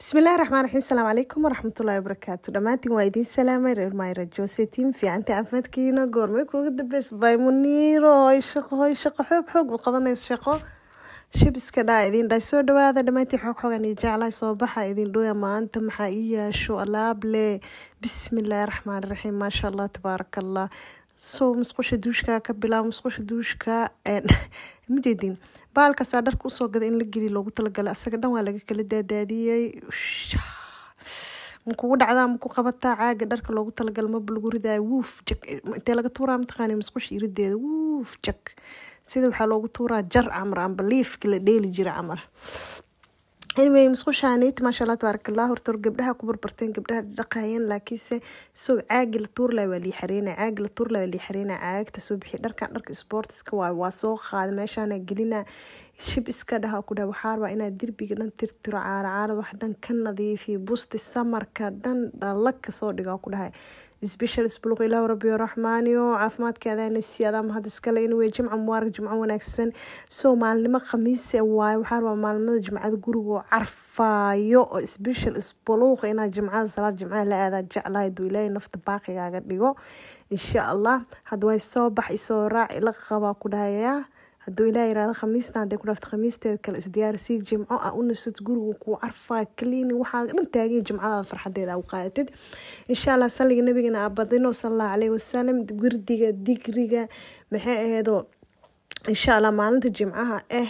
bismillahi raxmaan raxiim asalaamu calaykum waraxmatullahi wabarakaatu dhammaantiin waa idiin salaamay reer mayra josetiin fiicanta caafimaadkiina goormay kuuga dambeys baymuniiro hoy shaqo hoy shaqo xoog xoog u qabanaysa shaqo. Shibiska dhaa idin dhaay soo dhawaada dhammaantiin xoog xoogan iyo jeclahay soo baxa idin dhooya maanta maxaa ii yeesho alaab leh bismillaahi raxmaan raxiim maasha allah tabaaraka allah soo musqusha duushka ka bilaabo musqusha duushka majeedin baalkaasaa dharka u soo gada in la geliy loogu talagalay. Asaga dhan waa laga kala daadaadiyey makugu dhacdaa maku qabataa caaga dharka loogu talagala maba lagu ridaaya wuuf jag intee laga tuuraa mataqaana musqusha irideeda wuuf jag sida waxaa loogu tuuraa jar camar amba liifki la dheeli jira camar anyway musqushaanit maasha allah tabaaraka allah horta hor gabdhaha ku barbarteen gabdhaha dhaqayeen laakiinse soo caagi la tuurlay waa lii xareena caagi la tuurlay waa lii caagta soo dharkan dharka sportiska waa waa soo qaada meeshaana gelina shib iska dhaha ku dhaha waxaa rabaa inaad derbiga dhan tirtiro caara caara wax dhan ka nadiifiyo busti samarka dhan dhalag ka soo dhiga ku dhahay special sbuluq ilaahu rabbi raxmaaniyo caafimaadkaadaana siyaada mahad iskale inwey jimca mubaarak jimco wanaagsan. Soo maalinimo khamiise waaye waxaa rabaa maalimada jimcada gurigoo carfaayo oo special sbuluuqa inaa jimcada salaad jimcaha la aadaa jeclahay duu ilaahay nafta baaqigaaga dhigo insha allah. Hadda way soo bax isoo raac ila qabaa ku dhahayaa هادو إلى راه خميس تاع داك في خميس تاعك الاس دي ار سي جمعه اون تقول وعرفه كلين وحا انت جمعة فرحة ديال اوقات إن شاء الله صلي نبينا عبدنا صلى الله عليه وسلم. دقردي ديكريغا محي هادو إن شاء الله مالنت الجمعه آه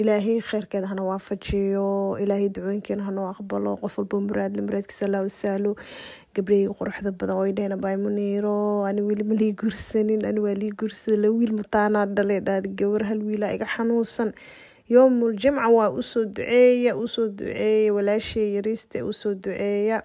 ilaahay kheyrkeeda hana waafajiyo. Ilaahay ducooyinkeena hanoo aqbalo. Qof walba muraadle muraadkiisa allah u sahlo gabdhahayga quruxda badan way dhehna baymuniiro ani weli ma lii guursanin. Ani waa lii guursada la wiil mataanaa dhalay dhaadi gabar hal wiilaa iga xanuunsan. Yoomul jimca waa u soo duceeya u soo duceeya. Walaashay yariiste u soo duceeya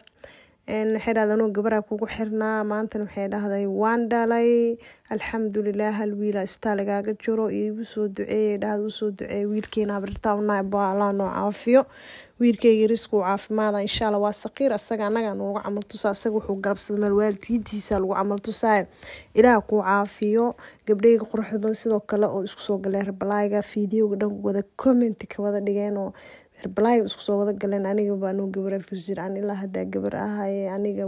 waxay dhahda anuu gabaraa kugu xirnaa maantana waxay dhahday? Waan dhalay alxamdulilah hal wiila istaa lagaaga jiro iigu soo duceeyay dhahda u soo duceeya wiilkeena abrirtaa unaa baalaa noo caafiyo. Wiilkeyga yariskuu caafimaada insha waa saqiir. Asaga anaga nuuga camal asaga wuxuu garabsada meel waalidkiitiisa lagu camal ilaah kuu caafiyo. Gabdhayga quruxda badan sidoo kale oo isku soo galeen herbalaaga fiideoga dhan wada commenti wada dhigeen herbalaaga isku soo wada galeen aniga baanuu gabara firsir an ilaa hadaa gabar ahaye aniga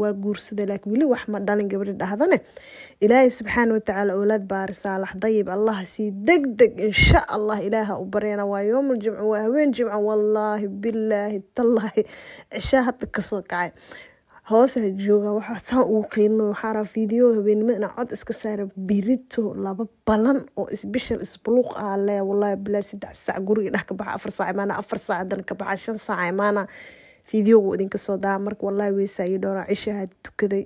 waa guursada laakiin weli wax ma dhalin gabadhi dhahdane? Ilaahay subxaana watacaala oolaad baari saalax dayib allah sii deg deg insha allah ilaaha u bareena waa yoomul jimco waa haween jimco wallaahi bilaahi tallaahi cishaa hadda ka soo kacay hoose ha jooga waxaa saan ugu qiilino waxaaraa fiideo habeenimo ina cod iska saara birito laba balan oo special isbuluuq ah le wallaahi bilaa saddex saac guriga dhex ka baxa afar saac imaana afar saac haddana ka baxa shan saac imaana fiideogu idinka soo daa. Marka wallaahi weysaa ii dhowraa cishaha tukaday.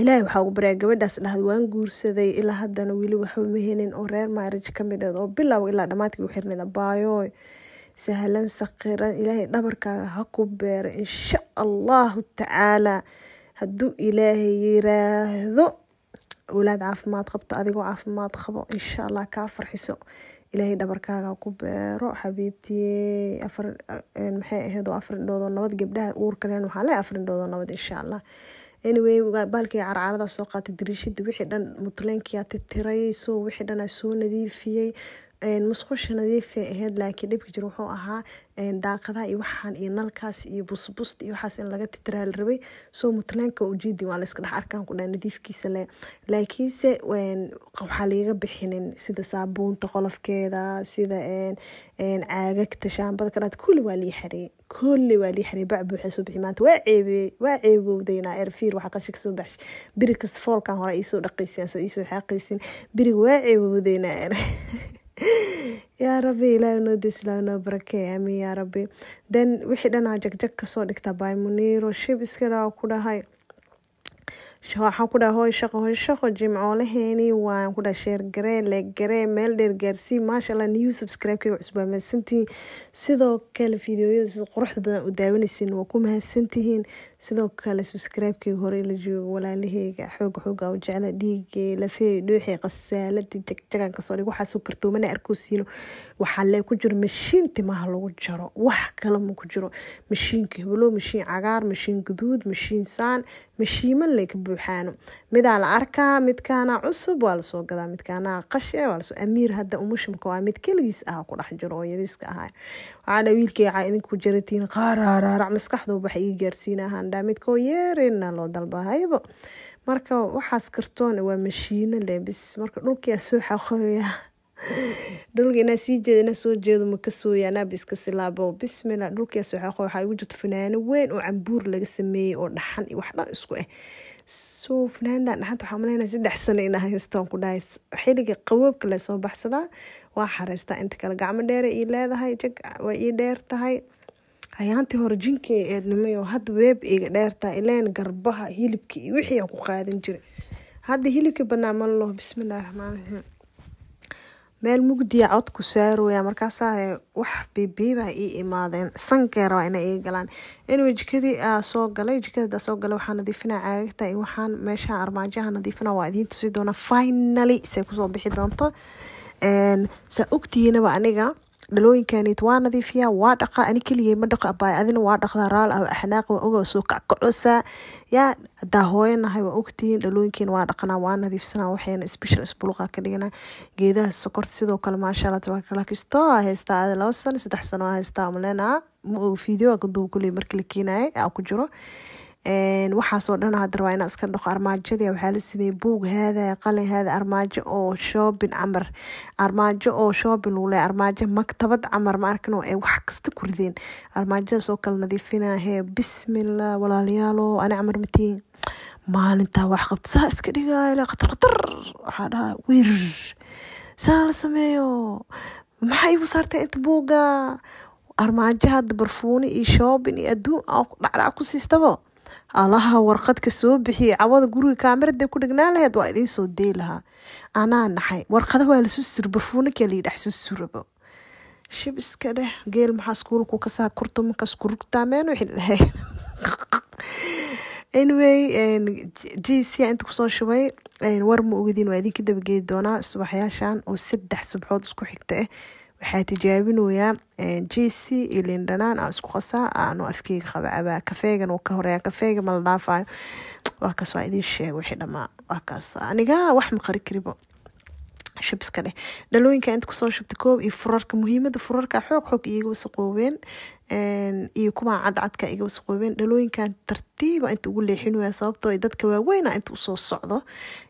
Ilaahay waxaa ugu baryaa gabadhaas dhahda waan guursaday. Ilaa haddana weli waxba ma helin oo reer maarij ka mid eed oo bilow ilaa dhammaadkii u xirnida baayooy sahlan saqiran ilaahay dhabarkaaga ha ku beero insha allahu tacaalaa hadduu ilaahay yiraahdo awlaad caafimaad qabto adigoo caafimaad qabo insha allah kaa farxiso. Ilaahay dhabarkaaga ku beero. Xabiibtiye afar maxay ahayd afar indhoodoo nabad gabdhaha uurka leen waxaa le afar indhoodoo nabad insha allah anyway baalkii carcarada soo qaatay dariishada wixii dhan mutleenkiyaa titiray soo wixii dhan soo nadiifiyey musqusha nadiifay ahayd laakiin dhibka jir wuxuu ahaa daaqadaha iyo waxaan iyo nalkaas iyo busbusta iyo waxaas in laga titiraa rabay. Soo mutleenka ujeedi waa layska dhex arkaan ku dhaha nadiifkiisa le laakiinse waxaa laga bixinin sida saabuunta qolofkeeda sida caagagta shaambada kadhaad kulli waa lii xareeyey kulli waa lii xareeyey bac buuxa soo bixi. Maanta waa ceebiyey waa ceebowdaynaa erfiir waxaa qashin ka soo baxshay. Biri foolkan hore iisoo dhaqaysiin sa iisoo xaaqaysiin. Biriga waa ceebowdaynaa er yaa rabbi ilaahi noo deslaaw noo barakee amiin yaa rabbi. Then wixii dhanaa jagjag ka soo dhigta baymuniiro shib iska dhaa ku dhahay waxaan ku dhaha hooy shaqo hooy shaqo jimcoolaheeni waan ku dhaha sheer garee leeg garee meel dheer gaarsii maasha allah new subscribe-kayga mahadsantihiin sidoo kale fideoyada sida quruxda badan u daawanaysiin waa ku mahadsantihiin. Sidoo kale subscribe-kayga la joogo walaalaheyga xooga xooga u jecla dhiigay lafeey dhuuxay qasaalada jagjagan ka soo dhig waxaasoo kartoomana arkoosiino waxaa lee ku jiro mashiin timaha lagu jaro wax kale ma ku jiro. Mashiinka heblo mashiin cagaar mashiin guduud mashiin saan mashiima lee ka buuxaano. Midaa la arkaa midkaana cusub waa la soo gadaa midkaana qashe amiir hadda umushimka waa mid keligiis ah ku dhex jiro oo yariiska ahaa. Waxaana wiilkay waxaa idinku jaratiin qaaraaraarac maskaxdooba waxa ii gaarsiinahaan dhaa midkoo yeerina loo dalbahaybo. Marka waxaas kartoon waa mashiino lebis marka dhulkiyaa soo xaqooya dhulka inaa sii jeeda inaa soo jeedo makasooya anaaba iska silaabo. Bismillah dhulkiyaa soo xaqo waxaa igu jirto fanaano weyn oo cambuur laga sameeyey oo dhaxan iyo wax dhan isku ah soo fanaandan dhaxanta waxaa malaynaya saddex sano inaa haystaan ku dhahay. Xiliga qaboobka la soo baxsadaa waa xareystaa inta kale gacmo dheere ii leedahay jag waa ii dheer tahay. Hayaantii hore jinkay eednimay oo hadda weeb iga dheertaa ileen garbaha hilibka wixii ku qaadan jiray. Hadda hilibka banaa malo bismillahi raxmaan raxiim meel mugdiya cod ku saarooya markaasaa wax bibiibaa ii imaadeen. Sankeer waa inay ii galaan. Anyway jikadii aa soo galay. Jikada soo galay. Waxaa nadiifinaa caagagta. Waxaan meesha armaajaha nadiifina waa idiin tusi doona finally say ku soo bixi doonto. Saa ogtihiinaba aniga dhalooyinkanit waa nadiifiyaa waa dhaqa ani keligay ma dhaqo abaay adina waa dhaqdaa raal ah axnaaq waa oga soo kackacosaa yaa hadaa hooyanahay waa ogtihiin dhalooyinkiina waa dhaqanaa waa nadiifsanaa waxayna special isbuluqa ka dhigana geedaha sokorta sidoo kale maasha allah tabaaraka aa haystaa ada laba sano saddex sano aa haystaa maleenaa ma oga video aa kaduuba kuley markii la keenayay aa ku jiro waxaasoo dhan hadda rabaa inaa iska dhaqo armaajadii waxaa la sameeyey buug haada qalin haada armaajo oo shoobin camar. Armaajo oo shoobin leeyahay. Armaajo maktabad camar ma arkin ay wax kasta ku rideen. Armaajadaas oo kale nadiifinaa hee bismillah walaalayaalo ani camar matiin maalintaa wax qabta saa iska dhigaa ilaa khatar khatar. Waxaa dhahaa wir saa la sameeyo. Maxaa igu saartay inta buuga armaajo barfuuni iyo shoobin iyo adduun dhacdhac ku siistabo allaha warqadka soo bixiyay cawada guriga kaamirada ku dhignaan laheyd waa idiin soo dee lahaa. Anaa naxay warqada waa la susur barfuunika la yidhax susurabo shib iska dheh geel maxaa iskuulku kasaa kurta markaas ku rugtaameen wixii dhahay anyway c inta ku soo shubay war ma ogadiin waa idinka dabageedi doonaa subaxyaashan oo saddex subxood isku xigta ah waxaa tijaabinoyaa j c iyo lindhanaan aa isku qasaa aanu afkeyga qaba cabaa kafeegan uu ka horreeya kafeega mala dhaafayo waa kaas waa idiin sheega wixii dhamaa waa kaas aniga wax ma qari karibo. Shub iska dheh. Dhalooyinka inta ku soo shubta koob iyo furarka muhiimada furarka xoog xoog iyaga wasaqoobeen iyo kuwaa cadcadka iga wasaqoobeen dhalooyinkan tartiiba inta ugu leexinaya sababtoo dadka waaweyna inta u soo socdo.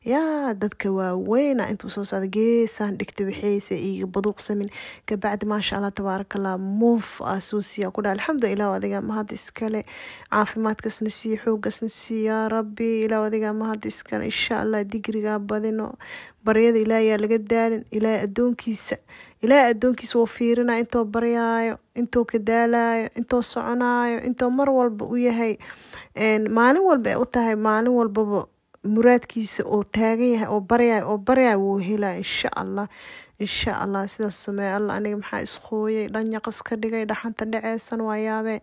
Yaa dadka waaweyna inta u soo socdo geesaan dhigta waxayse iga baduuqsamin. Kabacdi maasha allah tabaarakallah muuf asuusiya ku dha alxamdulilah adiga mahad iskale. Caafimaadkasna siiya xoogasna siiya yaa rabbi. Ilaah adiga mahad iskale. Insha allah digrigaa badino. Baryada ilaahayaa laga daalin. Ilaahay addoonkiisa ilaahay addoonkiisa wuu fiirina intoo baryaayo intoo ka daalayo intoo soconaayo intoo mar walba u yahay maalin walba ay u tahay maalin walbaba muraadkiisa oo taagan yahay oo baryayo oo baryayo wuu helaa insha allah insha allah sidaas sameeye allah aniga maxaa isqooyay dhanyaqas ka dhigay dhaxanta dhaceysan waa yaabee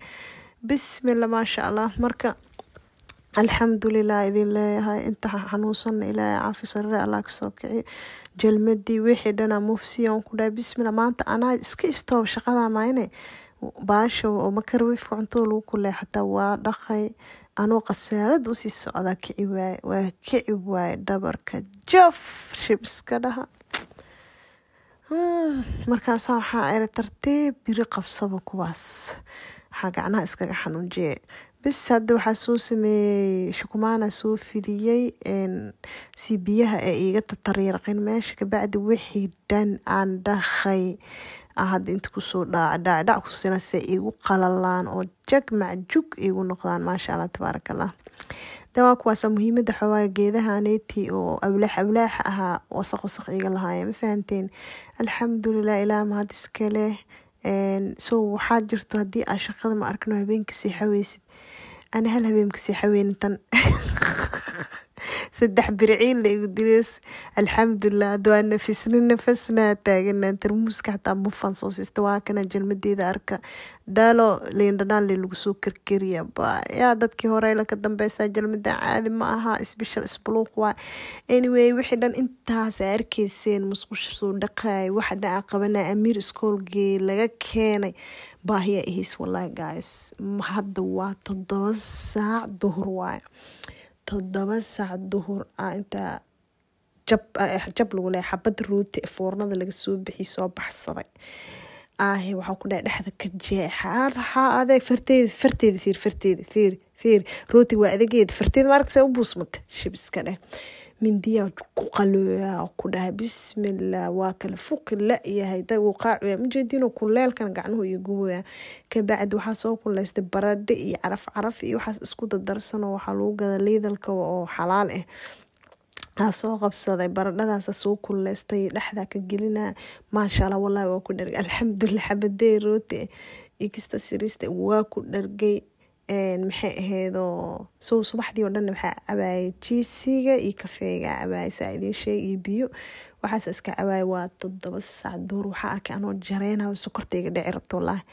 bismillah maasha allah marka alxamdulilah idin leeyahay. Inta xanuunsanna ilaahay caafi sarare allah ka soo kiciyo jalmadii wixii dhana mufsiyan ku dhahay. Bismillah maanta anaa iska istoob shaqada mayne baasha oo makarwifka cuntada lagu kuley xataa waa dhaqay. Anuu khasaalad u sii socdaa kici waaye waa kici waaye dhabarka jaf shib iska dhaha. Markaasaa waxaa ere tartiib biri qabsaba kuwaas. Waxaa gacnaha iskaga xanuunjiye bis hadda waxaa soo sameeyey shukumaana soo fidiyey si biyaha ee iiga tatariirqin meesha kabacdi wixii dhan aan dhaqay hadda inta ku soo dhaacdhac kusina se igu qalalaan oo jag macjug igu noqdaan maasha allah tabaaraka allah dawaa kuwaasa muhiimada xawaaga geedaha aneeti oo awlaax awlaax ahaa wasaq wasaq iga lahaaya ma fahanteen? Alxamdulilah ilaa mahad iskale so waxaa jirto haddii aa shaqada ma arkno habeenka seexaweysid ana hal habeenka seexaweynin tan saddex birciil la igu dileys alxamdulilah hadda waa nafisna nafasnaa taaganaa tarmuuska xataa mufan soo siista waa kana jalmadeeda arka. Dhaalo liindhanaan le lagu soo karkariya yaa dadkii hore laka dambeysaa jalmadan caadi ma aha special isbuluuq waa. Anyway wixii dhan intaas a arkeyseen musqusha soo dhaqaay waxa dhan a qabanaa amiir iskoolgee laga keenay. Baahiya ahays wallahi guys hadda waa toddoba saac duhur waayo toddoba saac duhur ah intaa jab jab lagu leeya xabad rooti foornada laga soo bixi soo baxsaday. Aahe waxaa ku dhahay dhexda ka jeexa. Raxaa adeeg farteeda farteeda fiir farteeda fiir fiir. Rooti waa adegeeda farteeda maaragtay u buusmata shibiska dheh mindiyaa ku qalooyaa ku dhahay bismillah waa kala fuqi la yahay da wuu qaacuya mujeediinoo kuleelkan gacnuhu iyo gubaya kabacdi waxaa soo kuleystay baradhe iyo caraf caraf iyo waxaas isku dadarsanoo waxaa lagu gada liidalka oo xalaal ah soo qabsaday baradhadaasa soo kuleystay dhexdaa ka gelina maasha allah wallahi waa ku dhargay. Alxamdulilah xabadee roote ikista sirista waa ku dhargay maxay aheydoo sow subaxdii oo dhan waxaa cabaayay jiisiga iyo kafeega cabaayay saa idiin sheeg iyo biyo. Waxaas iska cabaayay waa toddoba saac duur. Waxaa arkay anoo jareynayo sokortayga dhici rabto wallaahi.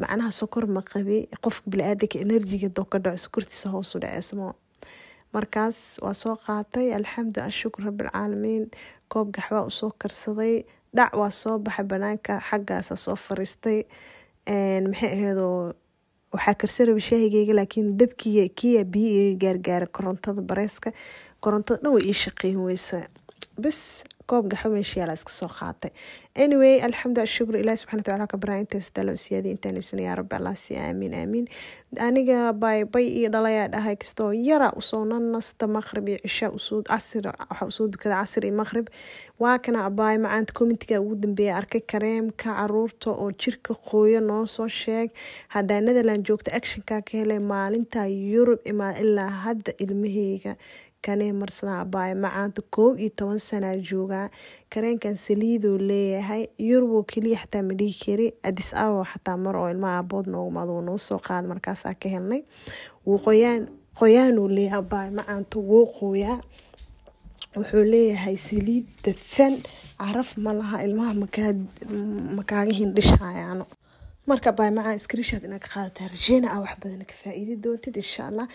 Macnaha sokor ma qabi qofka bili-aadanka enerjiga doo ka dhaco sokortiisa hoosu dhaceysmo markaas waa soo qaatay alxamdu ashukr rabbilcaalamiin koob gaxbaa u soo karsaday dhac waa soo baxay banaanka xaggaasa soo fariistay maxay aheydoo waxaa karsan raba shaahigeyga laakiin dabkiya kiya biyo iga gaargaara korontada bareeska korontada dhan way ii shaqeyn weysa bas koob gaxo meesha yaalla iska soo qaatay. Anyway alxamdu ashukr ilahi subxana wataala ka baraa intaas dala usiyaadi intaanaysan yaa rabbi allah si aamiin aamiin aniga bay iyo dhalayaa dhahay kastoo yara u soo nanasta maqrib iyo cisha u soo casir waxaa u soo dukada casir iyo maqrib waa kana abaay macaanta commentiga ugu dambeeya arkay kareemka carruurta oo jirka qooyo noo soo sheeg. Haddaa netherland joogta actionka ka helay maalinta yurub imaa ilaa hadda ilmaheyga kanee marsadaa abaaya macaanta koob iyo toban sanaa joogaa kareenkan saliidoo leeyahay. Yuruboo keliya xataa ma dhihi kari adis abawa xataa mar oo ilmaha abood noogmaado noo soo qaada markaasaa ka helnay. Wuu qoyaan qoyaanuu leeyahay abaaya macaanta wuu qooyaa wuxuu leeyahay saliid dafan. Caraf ma laha. Ilmaha makaaga hindhishayaano marka abaaya macaan iskrishaad inaad qaadataa. Rajeyna ah wax badana ka faa-iidi doontid insha allah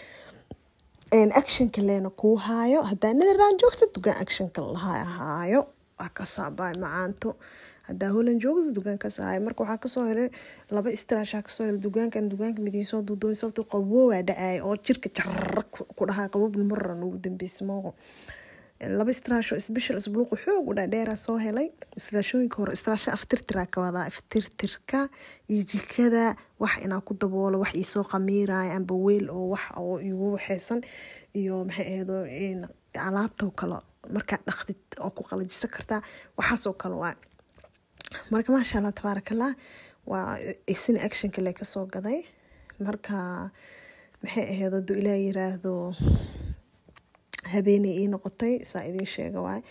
actionka leena kuu haayo hadaa netherland joogta dugaan actionka lahaayo waa ka soo abaay macaanto hadaa holland joogta dugaankaas haayo marka waxaa ka soo helay laba istraashaa ka soo helay dugaankan dugaanka midiisoo duudoon sababta qabowaa dhacaaya oo jirka jarara ku dhahaa qabobna maran ugu dambeysmooqo laba istraasho special isbuluuq xoog u dhaadheera soo helay. Istraashooyinka hore istraasho aftirtiraa wadaa. Aftirtirka iyo jikada wax inaa ku daboolo wax iisoo qamiiraya amba weel oo wax oo igu waxeysan iyo maxay ahaydo alaabtoo kale markaa dhaqdid oo ku qalajisan kartaa waxaasoo kale waa. Marka maasha allah tabaarakallah waa isina actionka le ka soo gaday. Marka maxay ahayd haduu ilaah yiraahdo habeenay ii noqotay saa idiin sheega waay.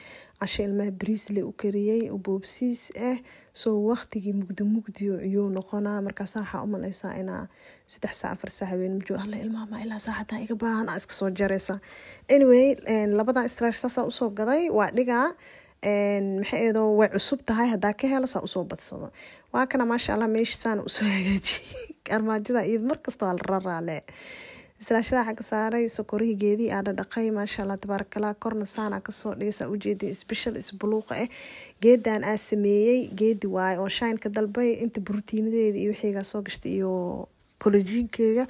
Casho ilmaha bariisle u kariyey boobsiis ah soo waqtigii mugdi mugdiyo iyuu noqonaa. Markaasa waxaa u maleysaa inaa saddex saa afar saa habeen majo alla ilmaha ma ilaa saaxataa iga baahan aa iska soo jareysa anyway labadan straash saasaa u soo gaday waa dhigaa maxay eedoo way cusub tahay hadaa ka hela saa u soo badsado. Waa kana maasha allah meesha saana u soo hagaajiyey armaajada iyo markasta waa la raraale islaashada xagga saaray sokorihii geedii aa dhadhaqay maasha allah tabaarakallah korna saana ka soo dhigaysaa ujeedin special isbuluuqa ah geedan aa sameeyey geedi waaye oo shaynka dalbay inta brotiinadeeda iyo wixiigaa soo gashtay iyo kolajiinkeyga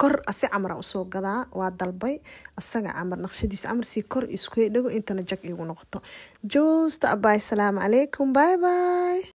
kor asi camara u soo gadaa waa dalbay asaga camar naqshadiisa camar sii kor isku dhego intana jag igu noqoto. Joosta abaay salaamu calaykum bye bye